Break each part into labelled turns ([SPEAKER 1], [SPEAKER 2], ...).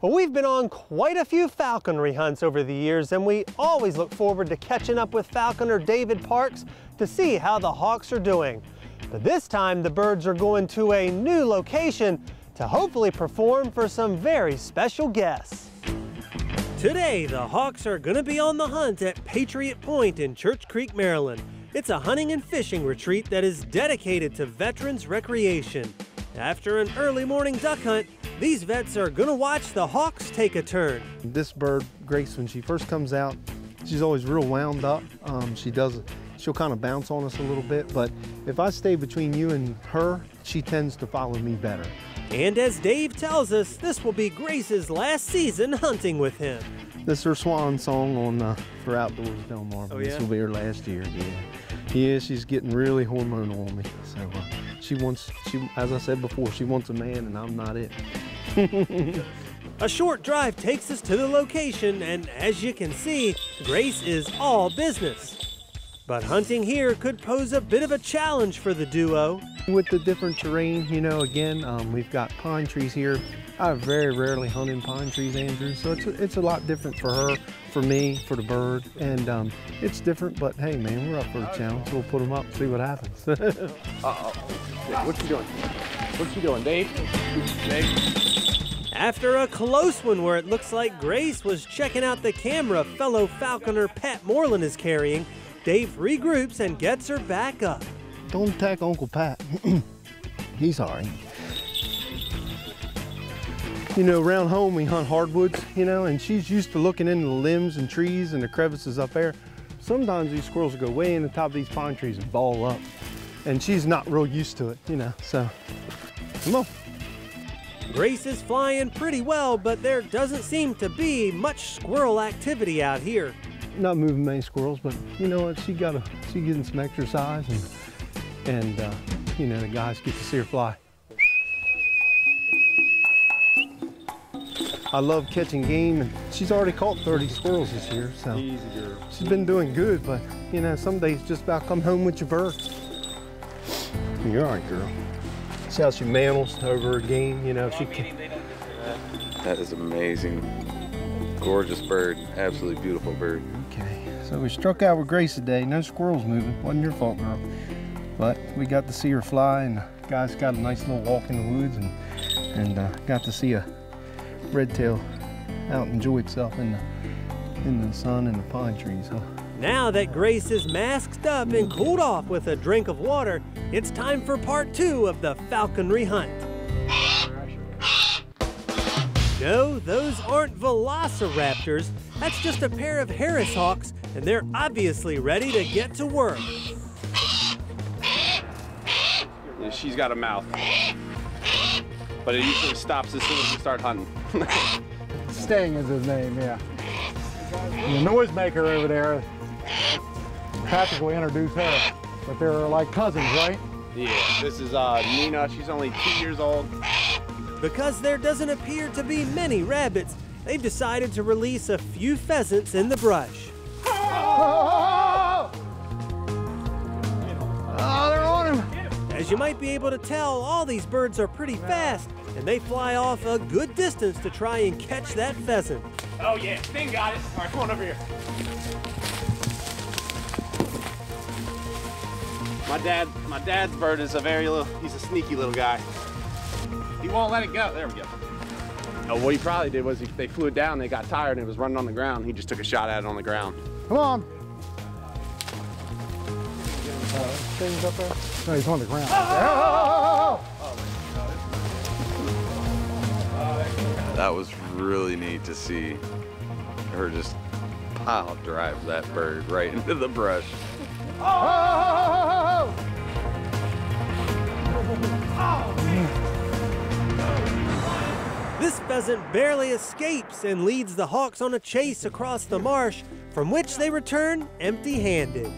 [SPEAKER 1] Well, we've been on quite a few falconry hunts over the years, and we always look forward to catching up with falconer David Parks to see how the hawks are doing. But this time, the birds are going to a new location to hopefully perform for some very special guests. Today, the Hawks are going to be on the hunt at Patriot Point in Church Creek, Maryland. It's a hunting and fishing retreat that is dedicated to veterans recreation. After an early morning duck hunt, these vets are going to watch the Hawks take a turn.
[SPEAKER 2] This bird, Grace, when she first comes out, she's always real wound up. Um, she does, she'll kind of bounce on us a little bit, but if I stay between you and her, she tends to follow me better.
[SPEAKER 1] And as Dave tells us, this will be Grace's last season hunting with him.
[SPEAKER 2] This is her swan song on uh, for outdoors, Delmarva.
[SPEAKER 1] Oh,
[SPEAKER 2] This will be her last year. Yeah, yeah. She's getting really hormonal on me. So uh, she wants, she as I said before, she wants a man, and I'm not it.
[SPEAKER 1] A short drive takes us to the location, and as you can see, Grace is all business. But hunting here could pose a bit of a challenge for the duo.
[SPEAKER 2] With the different terrain, you know, again, um, we've got pine trees here. I very rarely hunt in pine trees, Andrew, so it's a, it's a lot different for her, for me, for the bird, and um, it's different. But hey, man, we're up for the challenge. We'll put them up, and see what happens.
[SPEAKER 3] What you doing? What you doing, Dave? Dave?
[SPEAKER 1] After a close one where it looks like Grace was checking out the camera fellow falconer Pat Moreland is carrying, Dave regroups and gets her back up.
[SPEAKER 2] Don't attack Uncle Pat. He's all right. You know, around home we hunt hardwoods, you know, and she's used to looking into the limbs and trees and the crevices up there. Sometimes these squirrels go way in the top of these pine trees and ball up. And she's not real used to it, you know, so come on.
[SPEAKER 1] Grace is flying pretty well, but there doesn't seem to be much squirrel activity out here.
[SPEAKER 2] Not moving many squirrels, but you know what? She got a, she getting some exercise and, and uh, you know, the guys get to see her fly. I love catching game, and she's already caught 30 squirrels this year, so
[SPEAKER 3] Easy girl.
[SPEAKER 2] she's been doing good. But you know, some days just about come home with your bird. You're all right, girl. See how she mantles over her game. You know, she can.
[SPEAKER 4] That is amazing. Gorgeous bird. Absolutely beautiful bird.
[SPEAKER 2] Okay, so we struck out with Grace today. No squirrels moving. Wasn't your fault, girl. But we got to see her fly, and the guys got a nice little walk in the woods, and and uh, got to see a red tail out enjoy itself in the in the sun and the pine trees. Huh?
[SPEAKER 1] Now that Grace is masked up and cooled off with a drink of water, it's time for part two of the falconry hunt. No, those aren't velociraptors. That's just a pair of Harris hawks, and they're obviously ready to get to work.
[SPEAKER 3] Yeah, she's got a mouth. But it usually stops as soon as we start hunting.
[SPEAKER 5] Sting is his name, yeah. The noisemaker over there, Patrick will introduce her. But they're like cousins, right?
[SPEAKER 3] yeah, this is uh, Nina. She's only two years old.
[SPEAKER 1] Because there doesn't appear to be many rabbits, they've decided to release a few pheasants in the brush.
[SPEAKER 5] Oh, they're on him.
[SPEAKER 1] As you might be able to tell, all these birds are pretty fast, and they fly off a good distance to try and catch that pheasant.
[SPEAKER 3] Oh yeah, Sting got it. All right, come on over here. My dad, my dad's bird is a very little. He's a sneaky little guy. He won't let it go. There we go. Oh, what he probably did was he, they flew it down. They got tired and it was running on the ground. He just took a shot at it on the ground.
[SPEAKER 5] Come on. Uh, Sting's up there? No, he's on the ground. Oh!
[SPEAKER 4] That was really neat to see her just pile drive that bird right into the brush.
[SPEAKER 5] Oh!
[SPEAKER 1] This pheasant barely escapes and leads the hawks on a chase across the marsh, from which they return empty handed.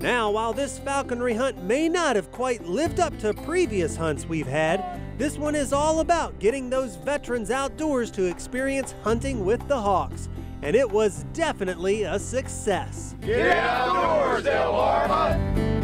[SPEAKER 1] Now, while this falconry hunt may not have quite lived up to previous hunts we've had, this one is all about getting those veterans outdoors to experience hunting with the hawks. And it was definitely a success.
[SPEAKER 3] Get outdoors, Delmarva.